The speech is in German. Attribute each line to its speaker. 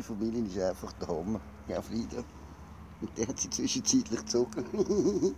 Speaker 1: die Familie ist einfach der Hammer. Ja, Frieda. Und der hat sie zwischenzeitlich gezogen.